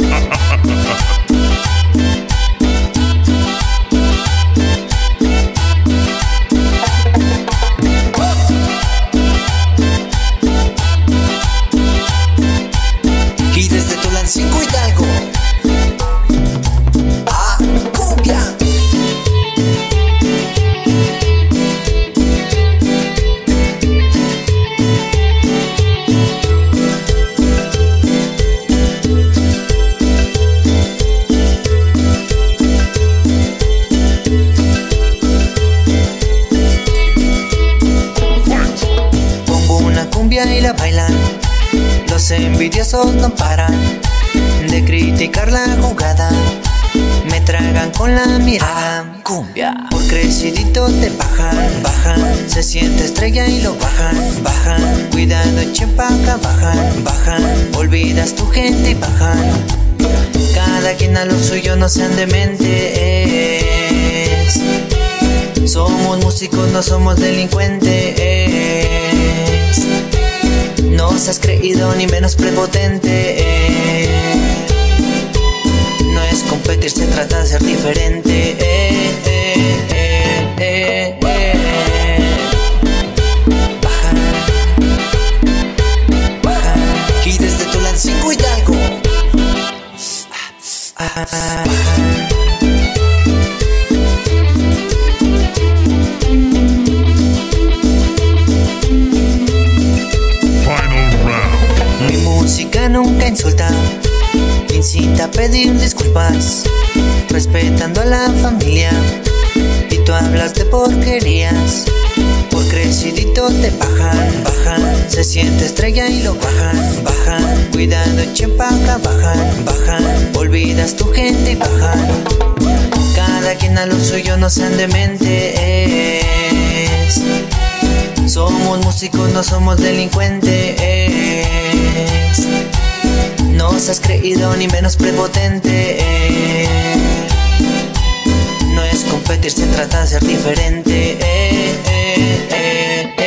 Y desde Tulancingo Hidalgo A cumbia Pongo una cumbia y la bailan. Los envidiosos no paran De criticar la jugada. Me tragan con la mirada. Cumbia. Por crecidito te bajan, bajan. Se siente estrella y lo bajan, bajan. Cuidado chempaca, bajan, bajan. Olvidas tu gente y bajan. Cada quien a lo suyo no sean dementes. Somos músicos, no somos delincuentes. No seas creído ni menos prepotente. No es competir, se trata de ser diferente. Bajan, bajan. Y desde Hidalgo. Ah, bajan. Insulta, incita a pedir disculpas, respetando a la familia. Y tú hablas de porquerías, por crecidito te bajan, bajan. Se siente estrella y lo bajan, bajan. Cuidado, chempaca, bajan, bajan. Olvidas tu gente y bajan. Cada quien a lo suyo no sean dementes. Somos músicos, no somos delincuentes. No seas creído ni menos prepotente. No es competir, se trata de ser diferente. Brutality.